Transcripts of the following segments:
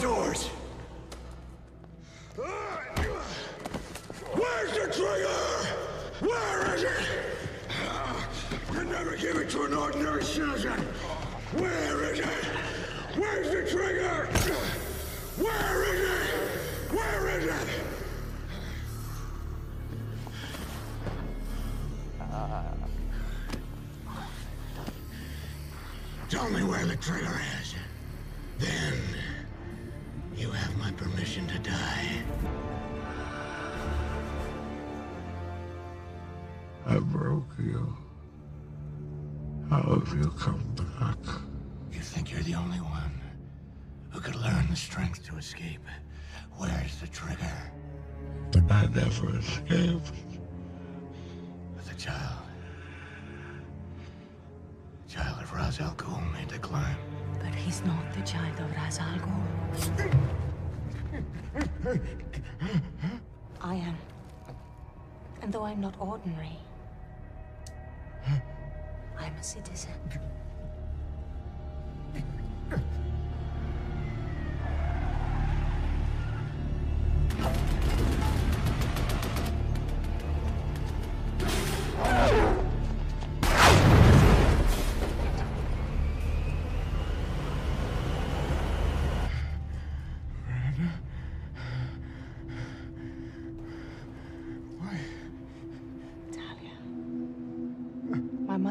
doors! Where's the trigger? Where is it? You never give it to an ordinary citizen. Where is it? Where's the trigger? Where is it? Where is it? Tell me where the trigger is. Then you have my permission to die. I broke you. How have you come back? You think you're the only one who could learn the strength to escape. Where's the trigger? But I never escaped. The child. The child of Ra's al Ghul made the climb. He's not the child of Ra's. I am. And though I'm not ordinary, I'm a citizen.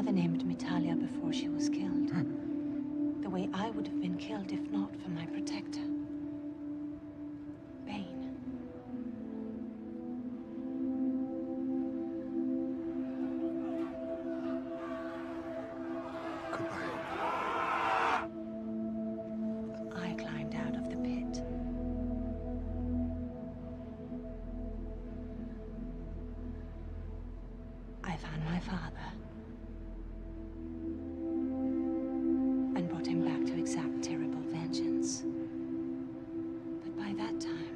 Mother named me Talia before she was killed. Hmm. The way I would have been killed if not for my protector. Bane. I climbed out of the pit. I found my father. Exact terrible vengeance. But by that time,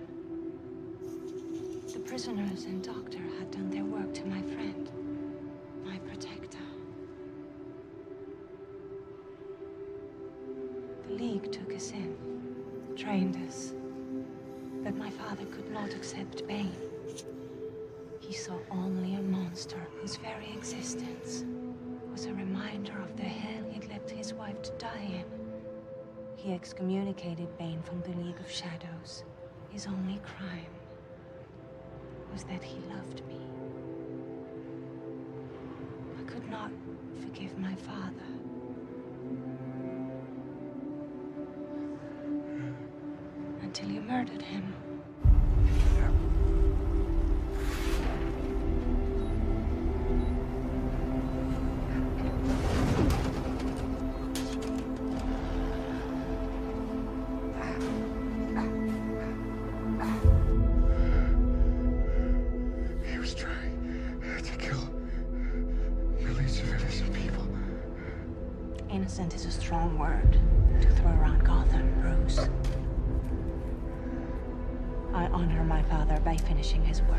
the prisoners and doctor had done their work to my friend, my protector. The League took us in, trained us. But my father could not accept Bane. He saw only a monster whose very existence He excommunicated Bane from the League of Shadows. His only crime was that he loved me. I could not forgive my father. Until you murdered him. Innocent is a strong word to throw around Gotham, Bruce. I honor my father by finishing his work.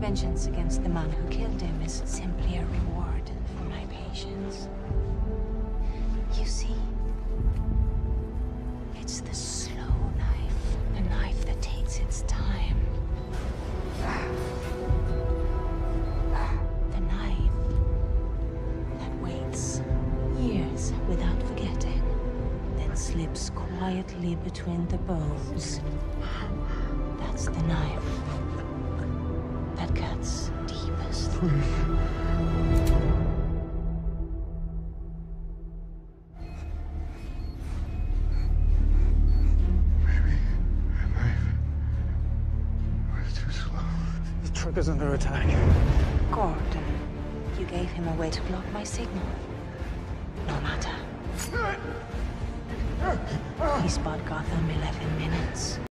Vengeance against the man who killed him is simply a years without forgetting, then slips quietly between the bones. That's the knife that cuts deepest. Maybe a knife was too slow. The trigger's under attack. Gordon, you gave him a way to block my signal. No matter. He spot Gotham 11 minutes.